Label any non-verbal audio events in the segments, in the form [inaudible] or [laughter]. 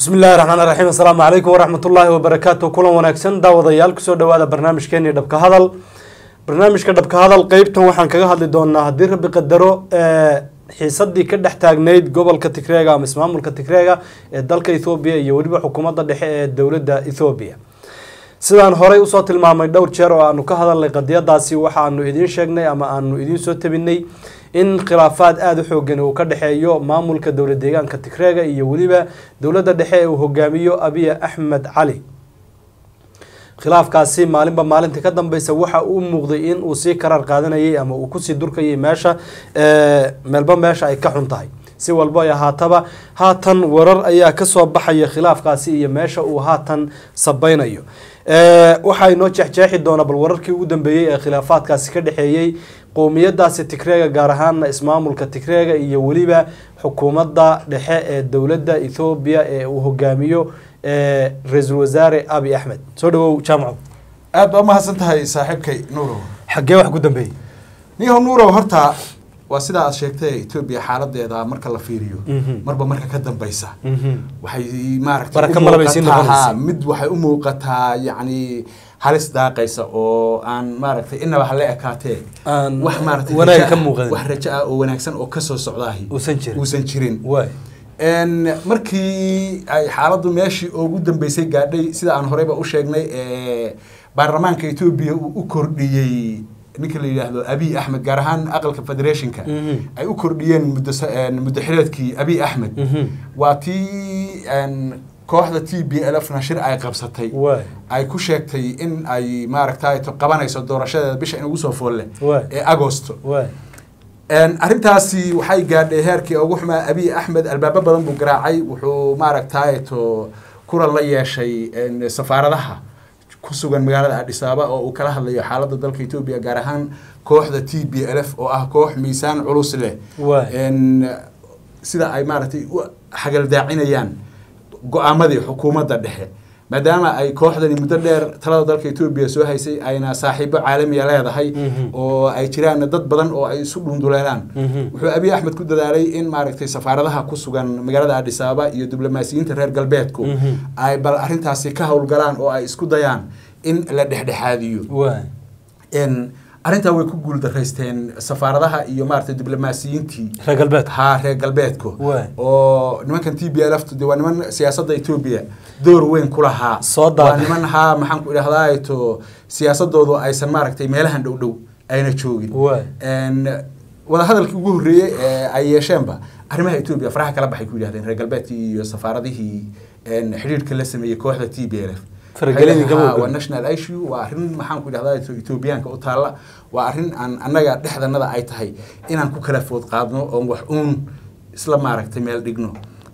bismi illahi raxmaan raxiim assalaamu calaykum waraxmat ullaahi wabarakaatu kulan wanaagsan daawadayaal ku soo dhawaada barnaamijkeeni dhabka hadal. Barnaamijka dhabka hadal qeybtan waxaan kaga hadli doonaa haddii rabbi qadaro xiisadii ka dhex taagnayd gobolka tigreega ama ismaamulka tigreega ee dalka ethoobiya iyo weliba xukuumadda dhexe ee dowladda ethoobiya sidaan horey u soo tilmaamay dhowr jeer oo aanu ka hadalnay qadiyadaasi waxaanu idiin sheegnay ama aanu idiin soo tabinay in khilaafaad aada u xoogan uu ka dhexeeyo maamulka dowlad deegaanka tigreega iyo weliba dowladda dhexe ee uu hogaamiyo abiy axmed cali khilaafkaasi maalinba maalinta ka dambeysa waxa uu muuqday in uu sii karaar qaadanayay ama uu ku sii durkayay meesha meelba meesha ay ka xun tahay. Si walbo ay ahaataba haatan warar ayaa ka soo baxaya khilaafkaasi iyo meesha uu haatan sabeynayo waxaa inoo jeexjeexi doona bal wararkii ugu dambeeyey ee khilaafaadkaasi ka dhexeeyey qowmiyadaasi tigreega gaar ahaana ismaamulka tigreega iyo weliba xukuumadda dhexe ee dowladda ethoobiya ee uu hogaamiyo ra'iisul wasaare abi axmed. Soo dhawow jaamaco aad baa umahadsan tahay saaxiibkay nuurow. Xaggee wax ku dambeeyey? Niyahow nuurow horta waa sidaa aad sheegtay etoobiya xaaladeeda marka la fiiriyo. Marba marka ka dambeysa waxay maaragtay mid waxay u muuqataa yacni halis daaqaysa oo aan maaragtay inaba hala ekaatee wax maaragtay wanaag rajo ah- muuqanin. wax rajo ah oo wanaagsan oo ka soo socdaahi Uusan jirin. markii ay xaaladdu meeshii ugu dambeysay gaadhay sida aan horeyba u sheegnay ee baarlamaanka etoobiya uu u kordhiyey ninka la yidhaahdo abiy axmed gaar ahaan aqalka federationka Mhm. ay u kordhiyeen muddo muddo xileedkii abiy axmed Mhm. waa tii kooxda t b l f na shir ay qabsatay. Ay ku sheegtay in ay maaragtay qabanayso doorashadeeda bisha in ugu soo foolle ee agosto. Arrintaasi waxay gaadhay heerkii ugu xumaa abiy axmed albaabo badan buu garaacay wuxuu maaragtay to kulan la yeeshay safaaradaha ku sugan magaalada adis ababa oo uu kala hadlayo xaaladda dalka etoobiya gaar ahaan kooxda t b l f oo ah koox miisaan culus leh. Sida ay maaragtay u xagaldaacinayaan go'aamadii xukuumadda dhexe maadaama ay kooxdani muddo dheer talada dalka etoobiya soo haysay ayna saaxiibo caalamiya leedahay Mhm. oo ay jiraan dad badan oo ay isu dhunduleelaan Mhm. wuxuu abiy axmed ku dadaalay in maaragtay safaaradaha ku sugan magaalada adis ababa iyo diblomaasiyiinta reer galbeedku Mhm. ay bal arrintaasi ka howlgalaan oo ay isku dayaan in la dhexdhexaadiyo n arrintaa way ku guuldaraysteen safaaradaha iyo maaragtay diblomaasiyiintii. Reer galbeedka haa reer galbeedku. Waay. oo nimankan t b l f de waa niman siyaasadda etoobiya door weyn ku lahaa. Waa niman haa maxaan ku idhahdaa to siyaasadoodu aysan maaragtay meelahan dhow dhow ayna joogin. Wadahadalkii ugu horreeyey ee ay yeesheenba arrimaha etoobiya faraha kala baxay ku yidhahdeen reer galbeedkii iyo safaaradihii n xidhiidhka la sameeyey kooxda t b l f Waa national issue waa arrin maxaan ku idhahdaa etoobiyaanka u taalla waa arrin aan annaga dhexdanada ay tahay inaan ku kala food qaadno oon wax uun isla maaragtay meel dhigno.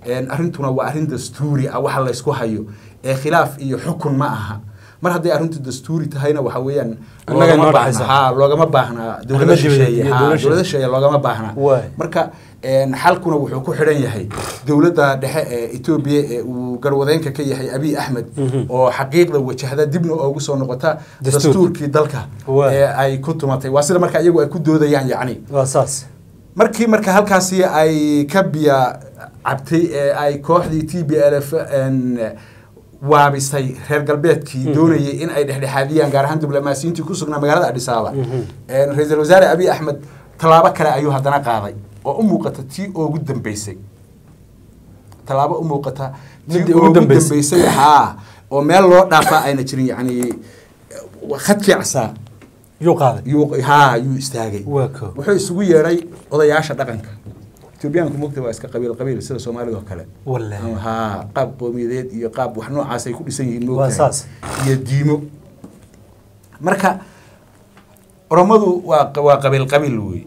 Een, arrintuna waa arrin dastuuri ah waxa la isku hayo ee khilaaf iyo xukun ma aha. Mar hadday arrintu dastuuri tahayna waxa weeyaan loogama baahna- baahnaa dowladda shisheeye loogama baahnaa marka xalkuna wuxuu ku xidhan yahay dowladda dhexe ee etoobiya ee uu garwadeenka ka yahay abiy axmed Mhm. oo xaqiiqda wajahda dibna oogu soo noqota Dastuur. dastuurkii dalka ee ay ku tumatay. Waa sida marka iyagu ay ku doodayaan yacni. Saas. Markii marka halkaasi ay ka biya cabtay ee ay kooxdii t b l f waabisay reer galbeedkii doonayay in ay dhexdhexaadiyaan gaar ahaan diblomaasiyiintii ku sugnaa magaalada adis ababa. Mhm. Ra'iisul wasaare abiy axmed tallaabo kale ayuu haddana qaaday oo u muuqata tii ugu dambeysay. Tallaabo u muuqata tii ugu dambeysay. haa oo meel loo dhaafaa ayna jirin yacni khadkii casaa yuu qaaday? Yuu haa yuu istaagay. Wuxuu isugu yeedhay odayaasha dhaqanka. Etoobiyaanku mogta waa iska qabiil qabiil sida soomaalida oo kale. Haa qaab qowmiyadeed iyo qaab wax noocaas ay ku dhisan yihiin moogtahay. iyo diimo. Marka oromadu waa waa qabiil qabiil wey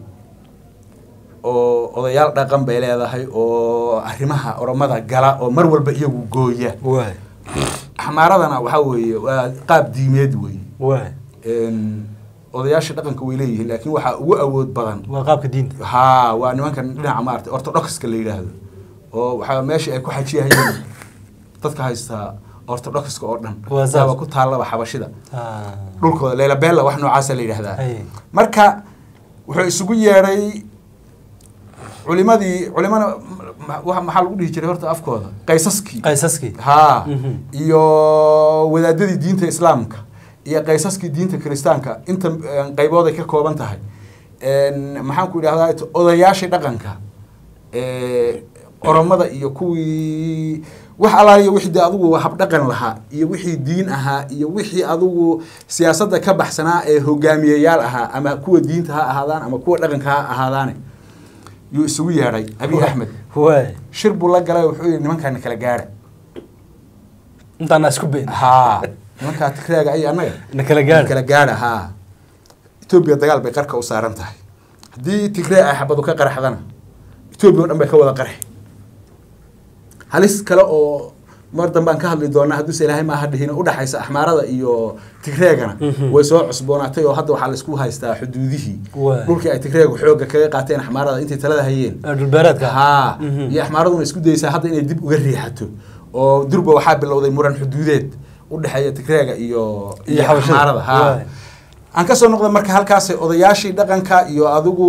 oo odayaal dhaqan bay leedahay oo arrimaha oromada gala oo mar walba iyagu gooya. Waay xamaaradana waxaa weeye waa qaab diimeed Een, odayaasha dhaqanka way leeyihiin laakiin waxaa ugu awood badan waa qaabka diinta. Haa waa nimankan dhinaca maarata orthodoxka la yidhaahdo oo waxaa meesha ay ku xajiyahayeen. Dadka haystaa orthodoxka oo dhan waaba ku taallaba xabashida. Dhulkooda leylabella wax noocaasa la yidhahdaa Ay. marka wuxuu isugu yeedhay culimadii culimana ma- ma- maxaa lagu dhihi jiray horta afkooda? Qaysaskii qaysaskii haa Mhm. iyo wadaadadii diinta islaamka iyo qaysaskii diinta kiristaanka inta een, qaybood ay ka kooban tahay. Maxaan ku idhahdaa odayaashii dhaqanka ee, oromada iyo kuwii wax alaaliyo wixii dee adigu habdhaqan lahaa iyo wixii diin ahaa iyo wixii adigu siyaasadda ka baxsanaa ee hogaamiyeyaal ahaa ama kuwa diinta ha ahaadaan ama kuwa dhaqanka ha ahaadaane yuu isugu yeedhay abiy axmed. Shir buu la galay wuxuu yidhi nimankaana kala gaadha intaana isku beyn haa. Nimankaa tigraaga ay annaga. Na kala gaadha. kala gaadha haa. Etoobiya dagaal bay qarka u saaran tahay. Haddii tigree ay xabadu ka qaraxdana etoobiya oo dhan bay ka wada qarxi halis kale oo mar dambe aan ka hadli doonaa hadduuse ilaahay maaha dhihin udhaxaysa axmaarada iyo tigreegana. Mhm. way soo cusboonaatay oo hadda waxaa la isku haystaa xuduudihii. Dhulkii ay tigreegu xoogga kaga qaateen axmaarada intay talada hayeen. Mhm. iyo axmaaraduna isku dayeysaa hadda inay dib uga riixato oo durba waxaa bilowday muran xuduudeed u dhexeeya tigreega iyo Iyo axmaarada. Waay. aan ka soo noqda marka halkaas odayaashii dhaqanka iyo adigu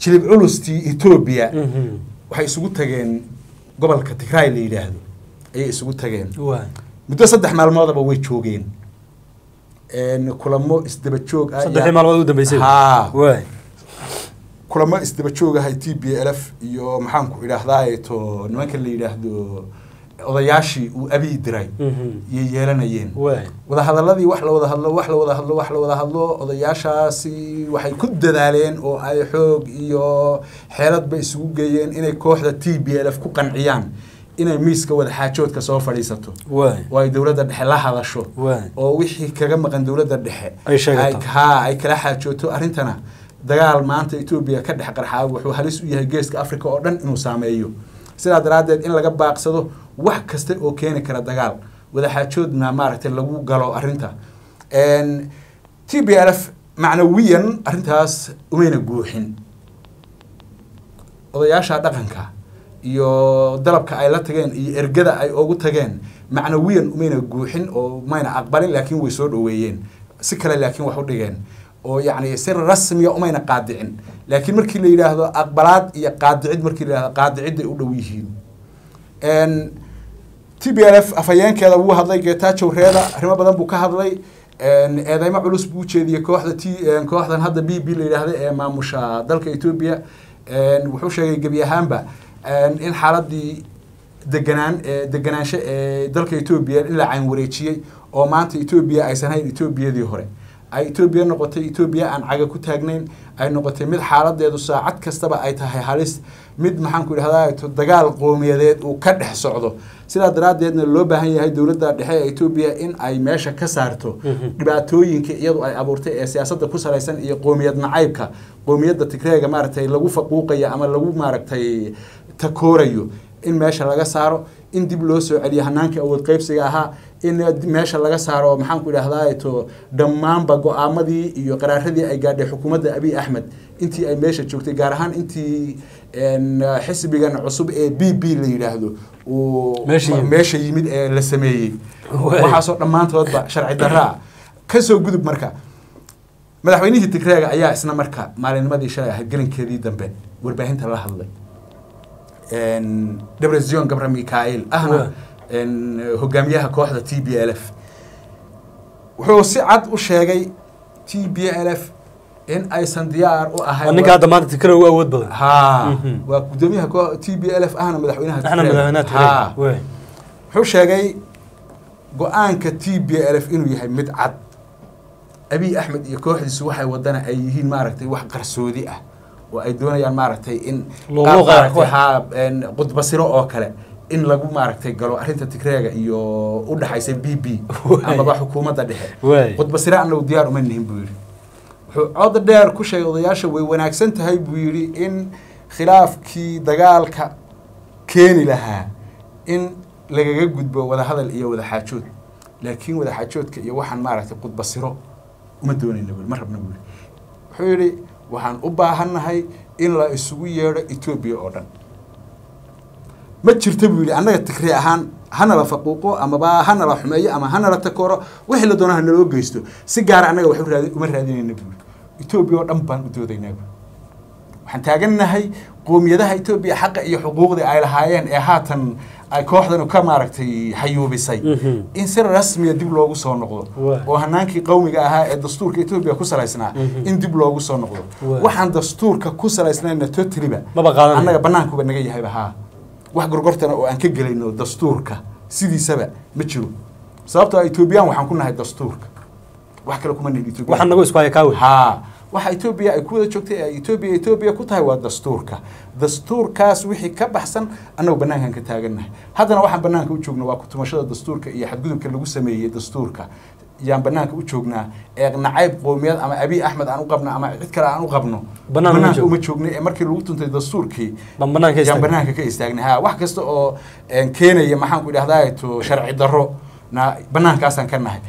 jilib culustii etoobiya Mhm. waxay isugu tageen gobolka tigraay la yidhaahdo ayay isugu tageen. Muddo saddex maalmoodaba way joogeen. Een, kulamo isdaba joog ah kulamo isdaba joogahay t b l f iyo maxaanku idhaahdaa to nimanka la yidhaahdo odayaashii uu abiy diray Mhm. yay yeelanayeen. Wadahadaladii wax la wada hadlo wax la wada hadlo wax la wada hadlo odayaashaasi waxay ku dadaaleen oo ay xoog iyo xeeladba isugu geeyeen inay kooxda t b l f ku qanciyaan inay miiska wadaxaajoodka soo fadhiisato. Oo ay dowladda dhexe la hadasho. Oo wixii kaga maqan dowladda dhexe. Haa ay kala xaajooto arrintana. Dagaal maanta etoobiya ka dhex qarxaa wuxuu halis u yahay geeska africa oo dhan inuu saameeyo sidaa daraaddeed in laga baaqsado wax kasta oo keeni kara dagaal. Wadaxaajoodna maaragtay lagu galo arrinta. T b l f macnawiyan arrintaas umayna guuxin. Odayaasha dhaqanka iyo dalabka ay la tageen iyo ergada ay ugu tageen macnawiyan umayna guuxin oo mayna aqbalin laakiin way soo dhoweeyeen. Si kale laakiin wax u dhigeen oo yacni si rasmiya umayna qaadicin. Laakiin markii la yidhaahdo aqbalaad iyo qaadicid markii la yidhahdo qaadiciday u dhow yihiin. T b l f afhayeenkeeda wuu hadlay geetaajow reeda arrimo badan buu ka hadlay. Eedeymo culus buu ujeediyey kooxda t kooxdan hadda b b la yidhaahda ee maamusha dalka etoobiya wuxuu sheegay gebi ahaanba in xaaladii deganaan deganaansho ee dalka etoobiya in la cayn wareejiyey oo maanta etoobiya aysan hayn etoobiyadii hore ay etoobiya noqotay etoobiya aan caga ku taagnayn ay noqotay mid xaaladeedu saacad kastaba ay tahay halis. Mid maxaan ku idhahdaa dagaal qowmiyadeed uu ka dhex socdo. Sidaa daraaddeedna loo baahan yahay dowladda dhexe ee etoobiya in ay meesha ka saarto Mhm. dhibaatooyinka iyadu ay abuurtay ee siyaasadda ku salaysan iyo qowmiyad nacaybka. Qowmiyadda tigreega maaragtay lagu faquuqaya ama lagu maaragtay takoorayo in meesha laga saaro in dib loo soo celiyo hanaankii awood qaybsiga ahaa in meesha laga saaro maxaan ku idhahdaa to dhammaanba go'aamadii iyo qaraaradii ay gaadhay xukuumadda abiy axmed. Intii ay meesha joogtay gaar ahaan intii xisbigan cusub ee b b la yidhaahdo uu Meesha yimid. ee la sameeyey. Waxaasoo dhammaantoodba sharci darraa ka soo gudub marka madaxweynihii tigreega ayaa isna marka maalinnimadii shalay ahayd gelinkeedii dambe warbaahinta la hadlay debrezion gabra mikael. Ahna een, hogaamiyaha kooxda t b l f. Wuxuu si cad u sheegay t b l f in aysan diyaar u ahayn ninka hadda maanta tikra ugu awood badan. Mhm. waa gudoomiyaha t b l f ahna madaxweynaha wuxuu sheegay go'aanka t b l f inuu yahay mid cad. Abiy axmed iyo kooxdiisu waxay wadana ay yihiin maaragtay wax qarsoodi ah oo ay doonayaan maaragtay in qudbasiro oo kale in lagu maaragtay galo arrinta tigreega iyo u dhaxaysa b b amaba xukuumadda dhexe. Waay qudbasiro annagu diyaar uma nihin buu yidhi. Wuxuu cod dheer ku sheegay odayaasha way wanaagsan tahay buu yidhi in khilaafkii dagaalka keeni lahaa in lagaga gudbo wadahadal iyo wadaxaajood laakiin wadaxaajoodka iyo waxaan maaragtay qudbasiro uma doonayna yidhi, ma rabna buu yidhi. Wuxuu yidhi waxaan u baahannahay in la isugu yeedho etoobiya oo dhan. Ma jirta buu yidhi annaga tigri ahaan hana la faquuqo amaba hana la xumeeyo ama hana la takooro. Wixii la ha naloo geysto si gaara annaga wax uma raadinayna buu yidhi. Etoobiya oo dhan baan u doodaynaa buu waxaan taagannahay qoomiyadaha etoobiya xaqa iyo xuquuqdii ay lahaayeen ee haatan ay kooxdanu ka maaragtay xayuubisay. Mhm. in si rasmiya dib loogu soo noqdo oo hanaankii qowmiga ahaa ee dastuurka etoobiya ku salaysnaa Mhm. in dib loogu soo noqdo. Waxaan dastuurka ku salaysnayna qaadanayo. annaga banaankuba naga yahayba haa. Wax gorgortana oo aan ka gelayno dastuurka sidiisaba ma jiro. Sababtoo ah etoobiyaan waxaan ku nahay dastuurka. Wax kale kuma nihin etoobiya waxa etoobiya ay ku wada joogtay ay etoobiya etoobiya ku tahay waa dastuurka. Dastuurkaas wixii ka baxsan annagu banaankan ka taagannahay haddana waxaan banaanka u joogno waa kutumashada dastuurka iyo xadgudubka lagu sameeyey dastuurka. Yaan banaanka u joognaa ee nacayb qoomiyad ama abiy axmed aan u qabno ama cid kale aan u qabno. Banaanka uma joogno ee markii lagu tuntay dastuurkii yaan banaanka ka istaagnay ha wax kasta oo een, keenaya maxaan ku idhahdaa to sharci darro. Na banaankaasaan ka nahay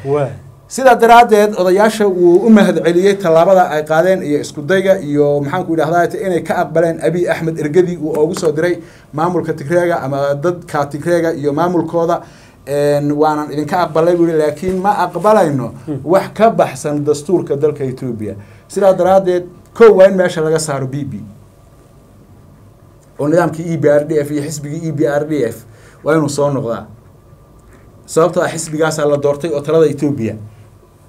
sidaa daraaddeed odayaasha wuu u mahadceliyey tallaabada ay qaadeen iyo iskudayga iyo maxaanku idhahdaa inay ka aqbaleen abiy axmed ergadii uu oogu soo diray maamulka tigreega ama dadka tigreega iyo maamulkooda. Waanan idinka aqbalay buu yihi laakiin ma aqbalayno wax ka baxsan dastuurka dalka etoobiya sidaa daraaddeed kow waa in meesha laga saaro b b. Oo nidaamkii e b r d f iyo xisbigii e b r d f waa inuu soo noqdaa. Sababtoo ah xisbigaasaa la doortay oo talada etoobiya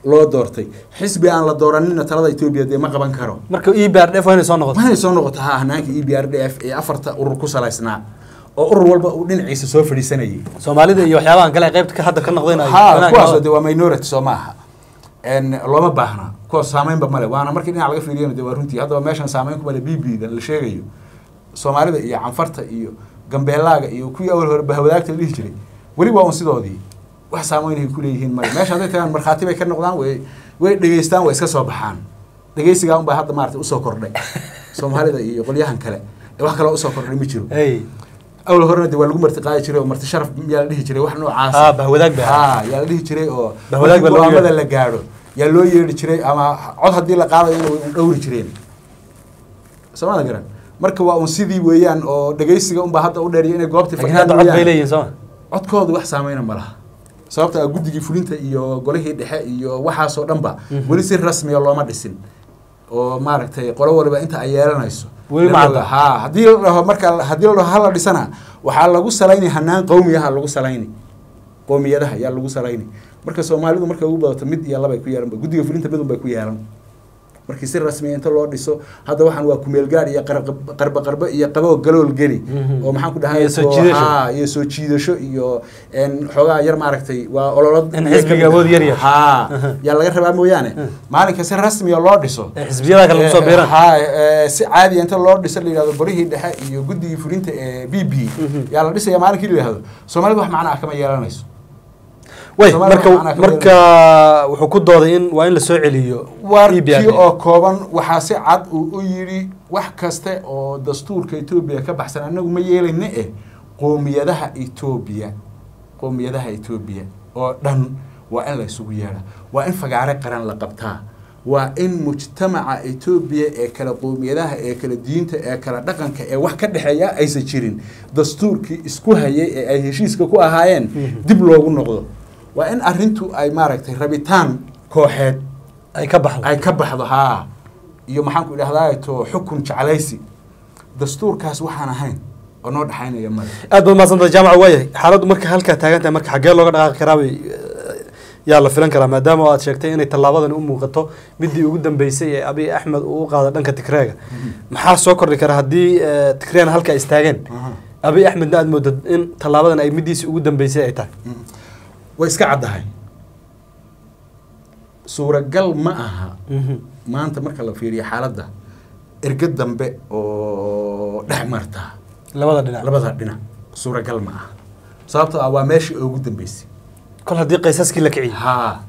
loo doortay. Xisbi aan la dooranina talada etoobiya dee ma qaban karo. Marka e b r d f waa inay soo noqoto ma inay soo noqoto ha hanaanka e b r d f ee afarta urur ku salaysnaa oo urur walba uu dhinaciisa soo fadhiisanayay. Soomaalida iyo waxyaabahan kale qaybta ka hadda ka noqdeen ha banaanka kuwaas noqdeen. de waa minority soo ma aha. En looma baahna. Kuwaas saameynba male waana markii dhinac laga fiiriyana de waa runtii. Haddaba meeshan saameyn ku male b b da la sheegayo. Soomaalida iyo canfarta iyo gambeelaaga iyo kuwii awal hore bahwadaagta la dhihi jiray. Weli waa un sidoodii wax saameyn ay kuleeyihiin male meesha hadday tagaan markhaati bay ka noqdaan way way dhegeystaan way iska soo baxaan. Dhegeysigaa unbaa hadda maarata u soo kordhay. Soomaalida iyo qolyahan kale. Ee wax kaloo u soo kordhay ma jiro. Awal horena de waa lagu marti qaadi jiray oo marti sharaf yaa la dhihi jiray wax noocaas. Ah bahwadaag ha yaa la dhihi jiray oo go'aamada la gaadho yaa loo yeedhi jiray ama cod haddii la qaadayo inay un dhowri jireen. Soomada garan. Marka waa un sidii weeyaan oo dhegeysiga unbaa hadda u dheeriya inay sooma. Codkooda wax saameyna ma laha sababta ah guddigii fulinta iyo golihii dhexe iyo waxaasoo dhanba Mhm. weli si rasmiya looma dhisin. Oo maaragtay qolo waliba inta ay yeelanayso. Ha haddii la dhaho marka haddii la dhaho hala dhisana waxaa lagu salayni hanaan qowmiyaha lagu salayni. Qowmiyadaha yaa lagu salayni. Marka soomaalidu markay ugu badato mid iyo laba ay ku yeelan guddiga fulinta mid un bay ku yeelan markii si rasmiya inta loo dhiso hadda waxaan waa kumeel gaar iyo qarba qarba iyo qaboo galool geli Mhm. oo maxaan ku dhahay Iyo soo jiidasho. ha iyo soo jiidasho iyo een, xoogaa yar maaragtay waa ololo In xisbiga awood yar yar. ha Aha. [laughs] yaa laga rabaa mooyaane Mhm. maalinka si rasmiya loo dhiso xisbiyada kale lagu soo biiraan ha ee, si caadiya inta loo dhiso la yidhahdo golihii dhexe iyo guddigii fulinta ee b b Mhm. yaa la dhisaya maalinkii la yidhahdo soomaalida wax macna ah kama yeelanayso marka wuxuu ku dooday in waa in la soo celiyo warkii oo kooban waxaa si cad uu u yidhi wax kaste oo dastuurka etoobiya ka baxsan annagu ma yeelayna eh qoomiyadaha etoobiya qoomiyadaha etoobiya oo dhan waa in la isugu yeedha waa in fagaare qaran la qabtaa waa in mujtamaca etoobiya ee kala qoomiyadaha ee kala diinta ee kala dhaqanka ee wax ka dhexeeya aysan jirin. Dastuurkii isku hayay ee ay heshiiska ku ahaayeen Mhm. dib loogu noqdo waa in arrintu ay maaragtay rabitaan kooxeed ay ka baxdo. ay ka baxdo haa. Iyo maxaan ku idhahdaa to xukun jeclaysi. Dastuurkaas waxaan ahayn oo noo dhexaynaya male aad baad mahadsantahay jaamaca waayahay xaaladdu marka halkaa taagan tahay marka xaggee looga dhaqaaqi karaa bay yaa la filan karaa maadaama aad sheegtay inay tallaabadan u muuqato midii ugu dambeysay ee abiy axmed uu u qaada dhanka tigreega maxaa soo kordhi kara haddii eh, tigreena halkaa istaageen? Abiy axmedna aad moodad in tallaabadan ay midiisii ugu dambeysay ay tahay way iska caddahay. Suuragal ma aha. Maanta marka la fiiriyo xaaladda erge dambe oo dhex marta. Labada dhinac. Labada dhinac. Suuragal ma aha. Sababtoo ah waa meeshii ugu dambeysay. Kol haddii qaysaskii la kiciyey. Haa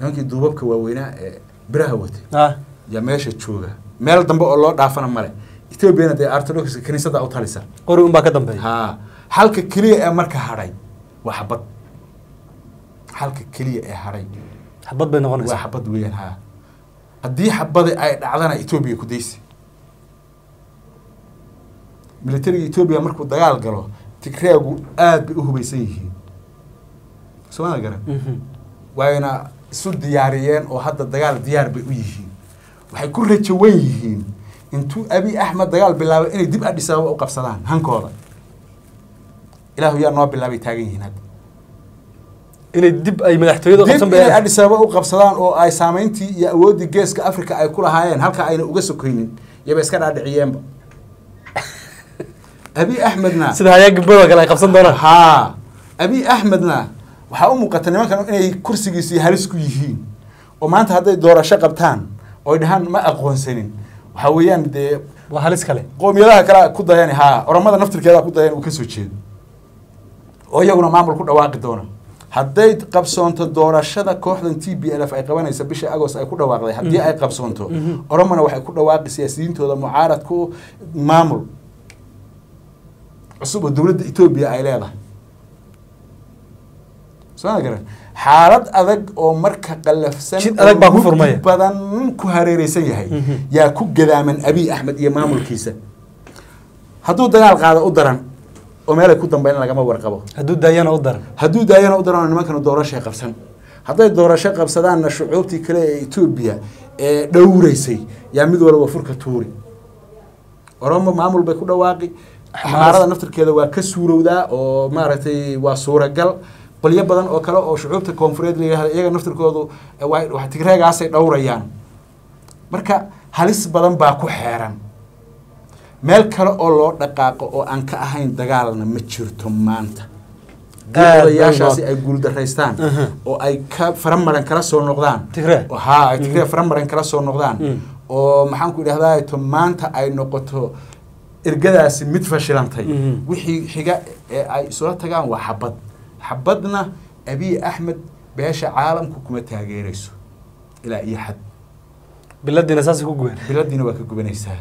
nimankii duubabka waaweynaa ee biraha watay. Yaa meesha jooga. Meel dambe oo loo dhaafana male ethoobiana dee orthodox kiniisada u talisa. Qori unbaa ka dambeeya haa halka keliya ee marka hadhay waa xabad halka keliya ee hadhay xabad bay waa noqonaysaa xabad weeyaan haa. Haddii xabadi ay dhacdana etoobiya ku daysi militariga etoobiya markuu dagaal galo tigreegu aad bay u hubaysan yihiin. Soomada garan Mhm. wayna isu diyaariyeen oo hadda dagaal diyaar bay u yihiin. Waxay ku rajawan yihiin. Intuu abi axmed dagaal bilaabay inay dib adhis ababa u qabsadaan hankooda. Ilaahu yaa noo bilaabay taagan yihiin hadda inay dib ay madaxtooyada dib inay ababa u qabsadaan oo ay saameyntii iyo awooddii geeska africa ay ku lahaayeen halka ayna uga sokaynin yaba iska dhaadhiciyeenba. [laughs] Abi axmedna sida hayaa gabadha kale ay qabsan doonaan. Haa abi axmedna waxaa u muuqata nimankan inay kursigiisii halis ku yihiin oo maanta hadday doorasho qabtaan oy dhahaan ma aqoonsanin. Waxaa weeyaan dee waa halis kale. qoomiyadaha kale ku dayan haa oromada naftirkeeda ku dayan uu ka soo jeedo. Oo iyaguna maamul ku dhawaaqi doona hadday qabsoonto doorashada kooxdan t b l f ay qabanaysa bisha agost ay ku dhawaaqday. Haddii ay qabsoonto oromona waxay ku dhawaaqi siyaasiyiintooda mucaaradku maamul. Cusub oo dowladda etoobiya ay leedahay. Soo ma garan? Xaalad adag oo marka qalafsan badan ku hareereysan yahay. Mhm. yaa ku gadaaman abiy axmed iyo maamulkiisa. Hadduu dagaal qaado u daran oo meelay ku dambeyn lagama warqabo hadduu daayana u daran. Hadduu daayana u daran nimankana doorashay qabsan. Hadday doorasho qabsadaanna shucuubtii kale ee etoobiya ee dhowreysay yaa mid walba furka tuuri. Oromo maamul bay ku dhawaaqi. Xamaarada naftirkeeda waa ka suurowdaa oo maaragtay waa suuragal. Qolyo badan oo kale oo shucuubta koonfureed la yihahda iyaga naftirkoodu eh, tigreegaasay dhowrayaan. Marka halis badan baa ku xeeran meel kale oo loo dhaqaaqo oo aan ka ahayn dagaalna ma jirto maanta. Odayaashaasi ay guuldaraystaan oo ay ka faramaran kala soo noqdaan. Ay tigre faramaran kala soo noqdaan. Mm. oo maxaan ku idhahdaa to maanta ay noqoto ergadaasi mid fashilantay. Mhm. wixii xiga ee ay isula tagaan waa xabad. Xabadna abiy axmed beesha caalamku kuma taageerayso. Ilaa iyo xad. Biladiina saasay ku gubeen biladiina waa ka gubanaysaa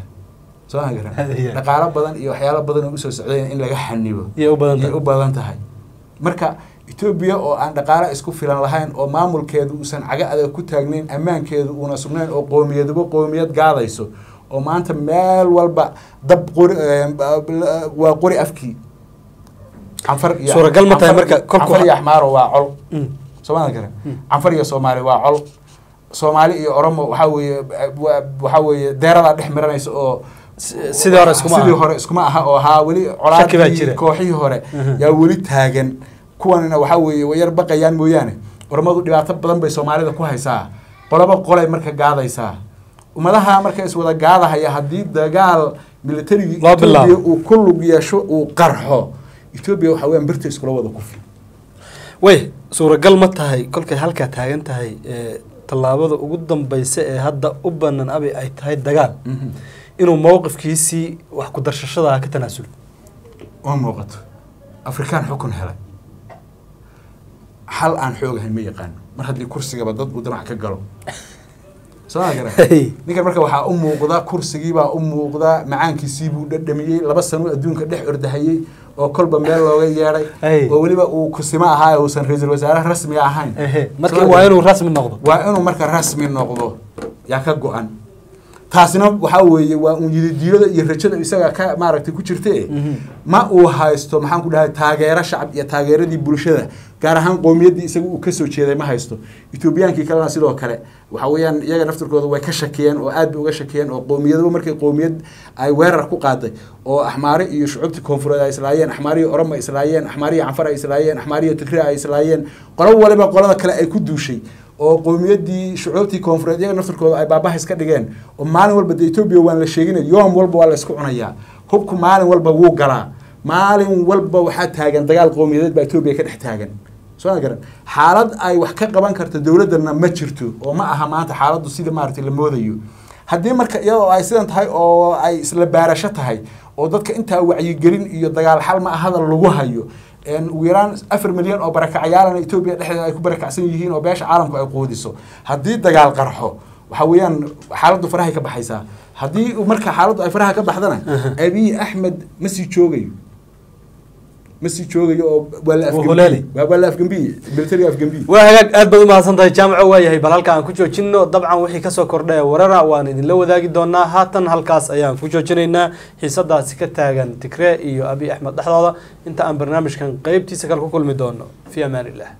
soo [laughs] dhaqaalo badan iyo waxyaalo badan oo u soo socdayn in laga xanibo u badan tahay. Marka etoobiya oo aan dhaqaalo isku filan lahayn oo maamulkeedu uusan caga adag ku taagnayn ammaankeedu uuna sugnayn oo qowmiyaduba qowmiyad gaadayso oo maanta meel walba dab qori eh, waa qori afkii canfar iyo Suuragal ma tahay marka canfar iyo axmaaro waa col. Mm. soomada garan canfar iyo soomaali waa col. Soomaali iyo oromo waxaa weeye waa- waxaa weeye deeradaa dhex miranaysa oo sidii hore iskuma sidii hore iskuma aha oo haa weli colaadii kooxihii hore Mhm. yaa weli taagan. Kuwanina waxaa weeye way yar baqayaan mooyaane. Oromadu dhibaato badan bay soomaalida ku haysaa. Qolaba qolay marka gaadaysaa. Ummadaha marka iswada gaadahaya haddii dagaal militarigii etoobiya uu ku lug yeesho uu qarxo etoobiya waxaa weeyaan birta iskula wada kufi way suuragal ma tahay kolkay halkaa taagan tahay tallaabada ugu dambeysa ee hadda u banan abi ay tahay dagaal inuu mowqifkiisii wax ku darshashada ka tanaasulo oo muuqato. Afrikaan xukun helay. Xal aan xoogahay ma yaqaano mar haddii kursigaba dad uu damac ka galo. Soo ma [laughs] ninkan marka waxaa u muuqda kursigiibaa u muuqda macaankiisiibuu dhadhamiyey laba sano adduunka dhex ordahayey oo kolba meel looga Hey. yeedhay oo weliba uu kusimo ahaa uusan ra'iisul wasaare rasmi ahayn. Waa inuu rasmi noqdo. Waa inuu marka rasmi noqdo yaa ka go-an taasina waxaa weeye waa un yididiilada iyo rajada isaga ka maaragtay ku jirte Mhm. ma uu haysto maxaan ku dhahay taageero shacab iyo taageeradii bulshada gaar ahaan qowmiyaddii isaga uu ka soo jeeday ma haysto. Etoobiyaankii kalena sidoo kale waxa weeyaan iyaga naftirkooda way ka shakiyeen oo aad bay uga shakiyeen oo qowmiyaduba markay qowmiyad ay weerar ku qaaday oo axmaare iyo shucubtii koonfureed ay islaayeen axmaare iyo oromo ay islaayeen axmaare iyo canfar ay islaayeen axmaare iyo tigre ay islaayeen. Qolo waliba qolada kale ay ku duushay oo qowmiyaddii shucuubtii koonfureed iyaga naftirkooda ay baabahis ka dhigeen oo maalin walba de etoobiya waan la sheeginay yoom walba waa la isku cunayaa. Hubku maalin walba wuu galaa. Maalin walba waxaa taagan dagaal qowmiyadeed baa etoobiya ka dhex taagan. Soo garan? Xaalad ay wax ka qaban karto dowladdana ma jirto oo ma aha maanta xaaladdu sida maaragtay la moodayo. Haddii marka iyadoo ay sidan tahay oo ay isla baarasho tahay oo dadka intaa wacyigelin iyo dagaal xal ma ahada lagu hayo ugu yaraan afar milyan oo barakacayaalana etoobiya dhexdeeda ay ku barakacsan yihiin oo beesha caalamku ay quudiso. Haddii dagaal qarxo waxa weeyaan xaaladdu farahay ka baxaysaa. Haddii marka xaaladdu ay faraha ka baxdana abiy axmed ma sii joogayo ma sii joogayo oo waa la afgambiye militariga afgambiye hagaag aad baad umahadsan tahay jaamaco waayahay bal halka aan ku joojino dabcan wixii ka soo kordha ee warara waan idinla wadaagi doonaa haatan halkaas ayaan ku joojinaynaa. Xiisadaasi ka taagan tigree iyo abi axmed dhexdooda. Inta aan barnaamijkan qeybtiisa kale ku kulmi doono. Fi amaan illah